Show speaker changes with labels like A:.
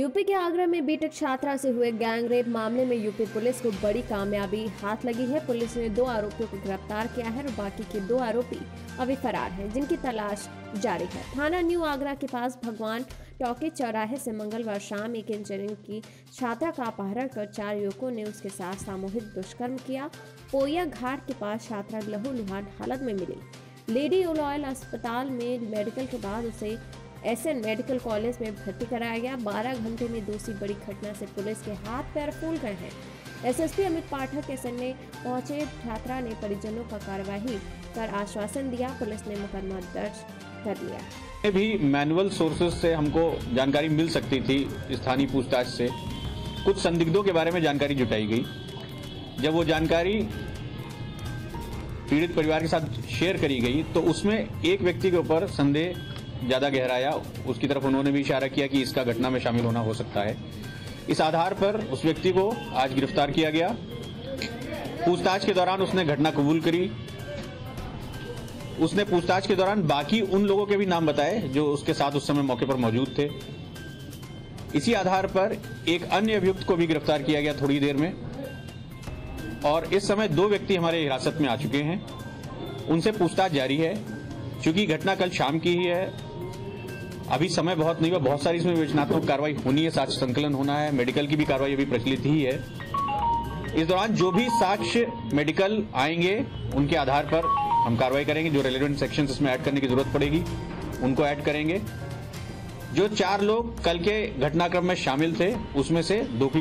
A: UP के आगरा में BTech छात्रा से हुए गैंग रेप मामले में यूपी पुलिस को बड़ी कामयाबी हाथ लगी है। पुलिस ने दो आरोपियों को गिरफ़्तार किया है और बाकी के दो आरोपी अभी फरार हैं, जिनकी तलाश जारी है। थाना न्यू आगरा के पास भगवान टॉके चौराहे से मंगलवार शाम एक इंजीनियरिंग की छात्रा का अपहरण कर चार युवकों ने उसके साथ सामूहिक दुष्कर्म किया। पोया घाट के पास छात्रा लहूलुहान हालत में मिली। लेडी ओलॉयल अस्पताल में मेडिकल के बाद उसे एसएन मेडिकल कॉलेज में भर्ती कराया गया। 12 घंटे में दूसरी बड़ी घटना से पुलिस के हाथ पैर फूल गए हैं। एसएसपी अमित पाठक एसएन ने पहुँचे। छात्रा ने परिजनों का कार्यवाही कर आश्वासन दिया। पुलिस ने मुकदमा दर्ज कर लिया।
B: भी मैनुअल सोर्सेज से हमको जानकारी मिल सकती थी स्थानीय पूछताछ से। कुछ संदिग्धों के बारे में जानकारी जुटाई गई। जब वो जानकारी पीड़ित परिवार के साथ शेयर करी गई तो उसमें एक व्यक्ति के ऊपर संदेह ज़्यादा गहराया, उसकी तरफ़ उन्होंने भी इशारा किया कि इसका घटना में शामिल होना हो सकता है। इस आधार पर उस व्यक्ति को आज गिरफ़्तार किया गया। पूछताछ के दौरान उसने घटना कबूल करी। उसने पूछताछ के दौरान बाकी उन लोगों के भी नाम बताए जो उसके साथ उस समय मौके पर मौजूद थे। इसी आधार पर एक अन्य अभियुक्त को भी गिरफ़्तार किया गया थोड़ी देर में। और इस समय दो व्यक्ति हमारे हिरासत में आ चुके हैं। उनसे पूछताछ जारी है। क्योंकि घटना कल शाम की ही है अभी समय बहुत नहीं हुआ, बहुत सारी इसमें विवेचनात्मक कार्रवाई होनी है, साक्ष्य संकलन होना है, मेडिकल की भी कार्रवाई अभी प्रचलित ही है। इस दौरान जो भी साक्ष्य मेडिकल आएँगे, उनके आधार पर हम कार्रवाई करेंगे, जो रेलिवेंट सेक्शन इसमें ऐड करने की ज़रूरत पड़ेगी, उनको ऐड करेंगे। जो चार लोग कल के घटनाक्रम में शामिल थे, उसमें से दो